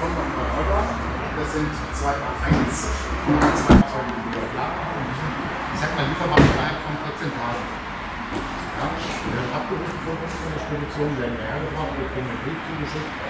kommt man bei Euro. Das sind 2,1, haben. Ich sag mal, Liefermaterial kommt 14.000. Ja, abgerufen von uns von der Spedition werden hergebracht, wir kriegen den Brief zugeschickt.